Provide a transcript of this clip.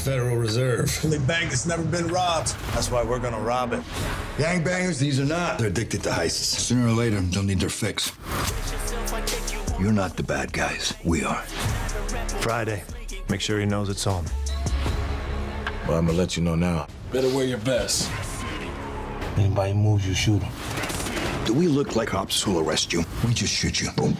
Federal Reserve. Only bank that's never been robbed. That's why we're gonna rob it. Gangbangers, these are not. They're addicted to heists. Sooner or later, they'll need their fix. You're not the bad guys. We are. Friday. Make sure he knows it's on. Well, I'm gonna let you know now. Better wear your best. Anybody moves, you shoot him. Do we look like cops who'll arrest you? We just shoot you. Boom.